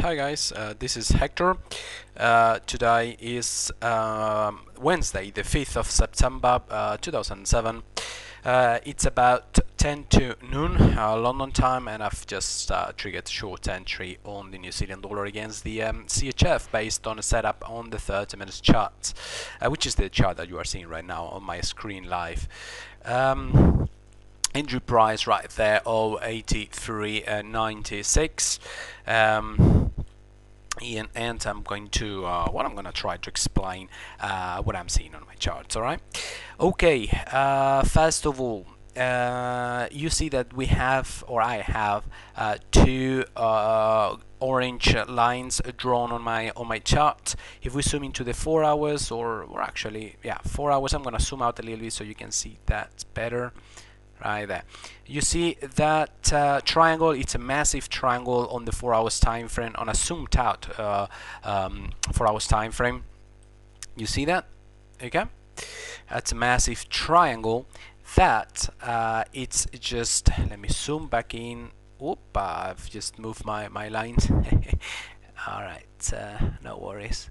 hi guys, uh, this is Hector. Uh, today is um, Wednesday, the 5th of September uh, 2007. Uh, it's about 10 to noon uh, London time, and I've just uh, triggered short entry on the New Zealand dollar against the um, CHF based on a setup on the 30 minutes chart, which is the chart that you are seeing right now on my screen live. Um, entry price right there of 83.96 um, and, and I'm going to uh, what I'm gonna try to explain uh, what I'm seeing on my charts all right? Okay uh, first of all uh, you see that we have or I have uh, two uh, orange lines drawn on my on my chart. If we zoom into the four hours or, or actually yeah four hours I'm gonna zoom out a little bit so you can see that better right there. You see that uh, triangle it's a massive triangle on the four hours time frame on a zoomed out uh, um, four hours time frame. You see that? Okay. That's a massive triangle that uh, it's just let me zoom back in. Oop, I've just moved my, my lines all right uh, no worries.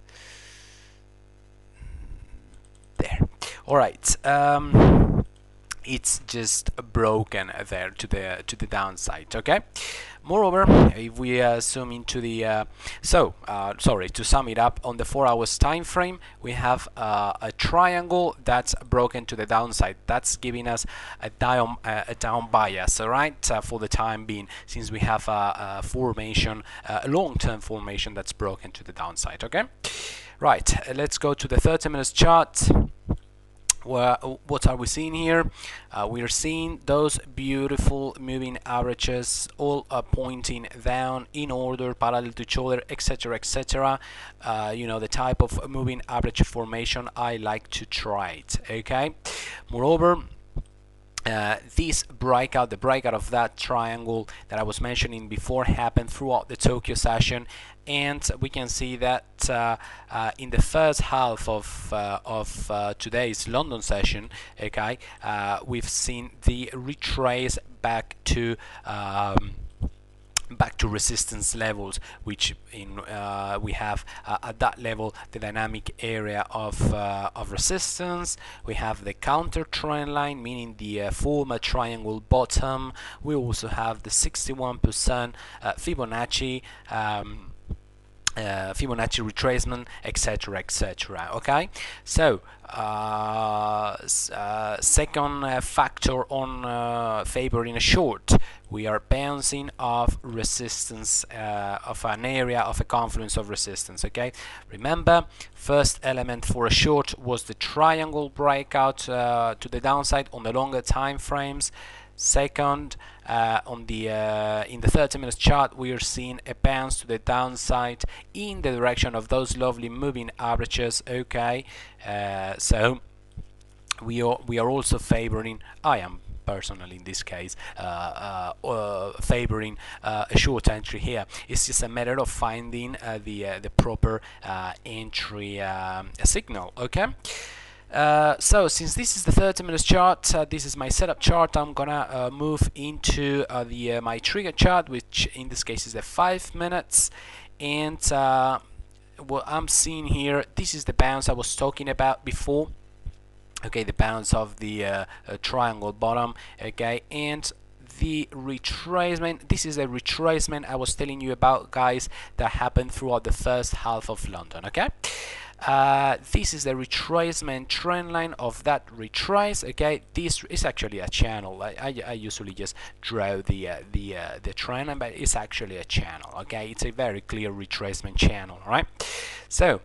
There. All right um, it's just broken there to the to the downside okay? Moreover if we uh, zoom into the uh, so uh, sorry to sum it up on the four hours time frame we have uh, a triangle that's broken to the downside. That's giving us a down a down bias all right uh, for the time being since we have a, a formation a long-term formation that's broken to the downside okay? Right let's go to the 30 minutes chart what are we seeing here? Uh, we are seeing those beautiful moving averages all uh, pointing down in order parallel to each other etc etc uh, you know the type of moving average formation I like to try it okay moreover uh, this breakout, the breakout of that triangle that I was mentioning before happened throughout the Tokyo session. And we can see that uh, uh, in the first half of, uh, of uh, today's London session okay we've seen the retrace back to um, back to resistance levels which in uh, we have uh, at that level the dynamic area of, uh, of resistance. We have the counter trend line meaning the uh, former triangle bottom. We also have the 61% uh, Fibonacci um, uh, Fibonacci retracement, etc., etc. Okay, so uh, uh, second uh, factor on uh, favoring a short, we are bouncing off resistance uh, of an area of a confluence of resistance. Okay, remember, first element for a short was the triangle breakout to the downside on the longer time frames. Second, uh, on the uh, in the 30 minutes chart, we are seeing a bounce to the downside in the direction of those lovely moving averages. Okay, uh, so we are we are also favoring. I am personally in this case uh, uh, uh, favoring a short entry here. It's just a matter of finding the the proper entry um, signal. Okay. Uh, so since this is the 30 minutes chart uh, this is my setup chart I'm gonna uh, move into uh, the uh, my trigger chart which in this case is the 5 minutes. And what I'm seeing here this is the bounce I was talking about before. Okay the bounce of the triangle bottom okay? And the retracement this is a retracement I was telling you about guys that happened throughout the first half of London okay uh, this is the retracement trend line of that retrace okay? This is actually a channel. I, I, I usually just draw the uh, the uh, the trend line but it's actually a channel okay? It's a very clear retracement channel right? So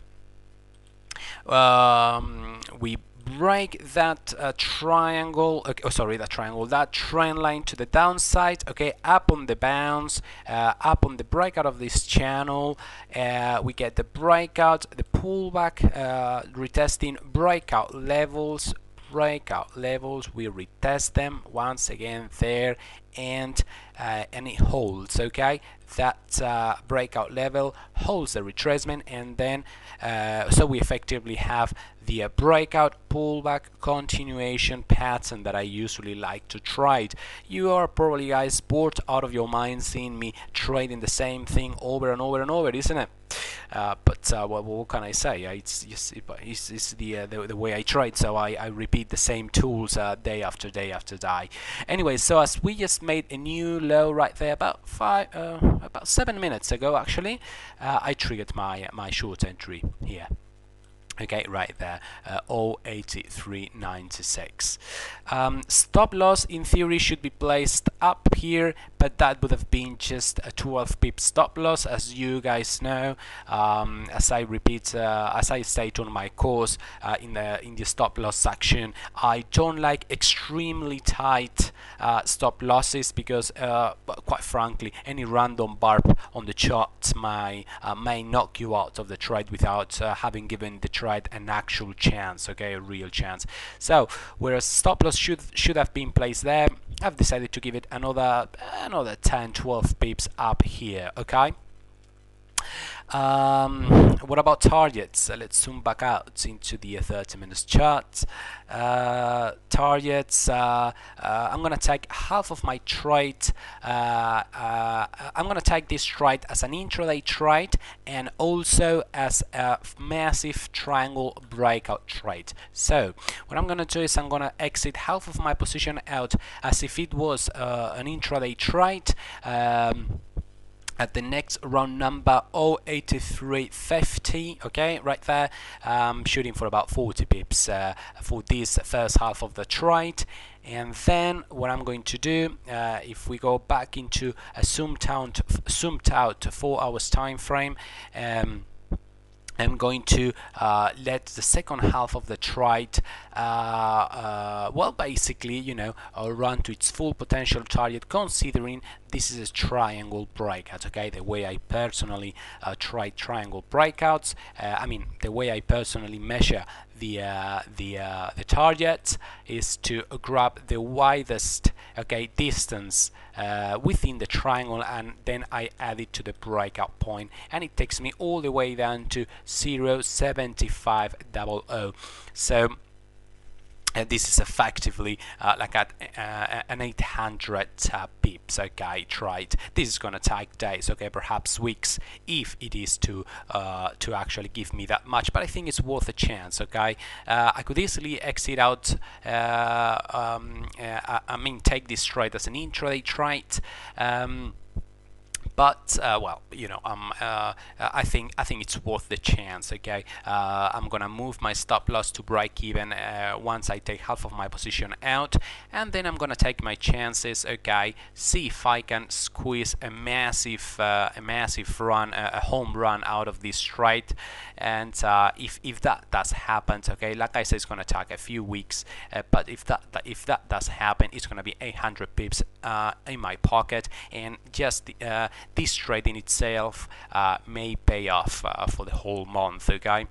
um, we break that uh, triangle okay, oh sorry that triangle that trend line to the downside okay? Up on the bounce uh, up on the breakout of this channel. Uh, we get the breakout the pullback uh, retesting breakout levels breakout levels. We retest them once again there and uh, and it holds okay? That uh, breakout level holds the retracement and then uh, so we effectively have the uh, breakout pullback continuation pattern that I usually like to trade you are probably guys bored out of your mind seeing me trading the same thing over and over and over isn't it uh, but uh, what, what, can I say? It's it's, it's the, uh, the, the way I trade, so I, I repeat the same tools uh, day after day after day. Anyway, so as we just made a new low right there about five uh, about seven minutes ago, actually, I triggered my my short entry here okay right there. Uh, 08396 um, stop loss in theory should be placed up here but that would have been just a 12 pip stop loss as you guys know. Um, as I repeat uh, as I state on my course uh, in the in the stop loss section I don't like extremely tight uh, stop losses because uh, quite frankly any random barb on the chart may uh, may knock you out of the trade without having given the trade an actual chance okay a real chance. So whereas stop loss should should have been placed there I've decided to give it another another 10 12 pips up here okay um, what about targets? Uh, let's zoom back out into the 30 minutes chart. Uh, targets, uh, uh I'm gonna take half of my trade. Uh, uh, I'm gonna take this trade as an intraday trade and also as a massive triangle breakout trade. So what I'm gonna do is I'm gonna exit half of my position out as if it was an intraday trade. Um, at the next round number 08350 okay right there um, shooting for about 40 pips uh, for this first half of the trade. And then what I'm going to do uh, if we go back into a zoomed out zoomed out four hours time frame um, I'm going to uh, let the second half of the trade, uh, uh, well, basically, you know, uh, run to its full potential target, considering this is a triangle breakout. Okay, the way I personally uh, try triangle breakouts, uh, I mean, the way I personally measure the the the target is to grab the widest okay distance uh, within the triangle and then I add it to the breakout point. And it takes me all the way down to 0.7500 so uh, this is effectively uh, like at uh, an 800 uh, pips okay right this is gonna take days okay? Perhaps weeks if it is to uh, to actually give me that much. But I think it's worth a chance okay? Uh, I could easily exit out um, I, I, mean take this trade as an intraday trade um, but uh, well you know um, uh, I think I think it's worth the chance okay? Uh, I'm gonna move my stop loss to break even uh, once I take half of my position out and then I'm gonna take my chances okay? See if I can squeeze a massive uh, a massive run a home run out of this trade. And uh, if, if that does happen okay like I said it's gonna take a few weeks but if that, that, if that does happen it's gonna be 800 pips in my pocket. And just the, this trade in itself uh, may pay off uh, for the whole month okay?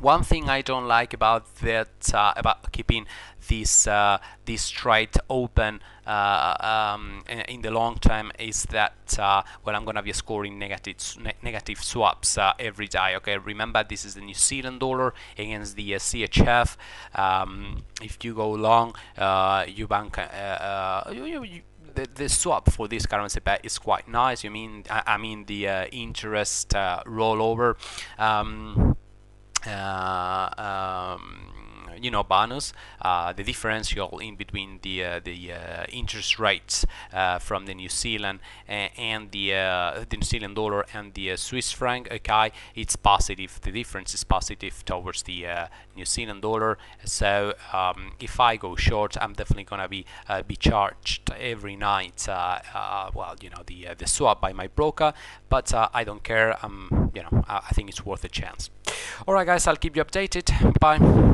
One thing I don't like about that uh, about keeping this uh, this trade open uh, um, in the long term is that uh, well I'm gonna be scoring negative ne negative swaps every day okay? Remember this is the New Zealand dollar against the CHF um, if you go long you bank you, you, the, the swap for this currency pair is quite nice. You mean I, I mean the uh, interest uh, rollover. Um, uh, um, you know bonus uh, the differential in between the uh, the uh, interest rates from the New Zealand and the the New Zealand dollar and the Swiss franc okay? It's positive. The difference is positive towards the New Zealand dollar. So um, if I go short I'm definitely gonna be be charged every night well you know the the swap by my broker. But I don't care. Um, you know I, I think it's worth a chance. Alright guys I'll keep you updated. Bye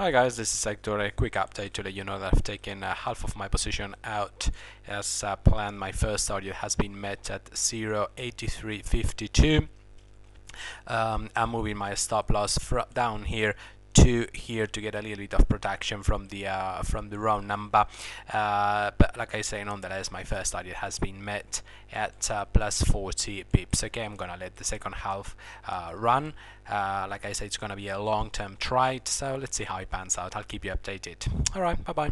Hi guys, this is Hector. A quick update to let you know that I've taken uh, half of my position out as uh, planned. My first target has been met at 0.8352. Um, I'm moving my stop loss down here to here to get a little bit of protection from the uh, from the round number. Uh, but like I say nonetheless my first target has been met at uh, plus 40 pips. Okay I'm gonna let the second half uh, run. Uh, like I say it's gonna be a long-term trade so let's see how it pans out. I'll keep you updated. Alright bye bye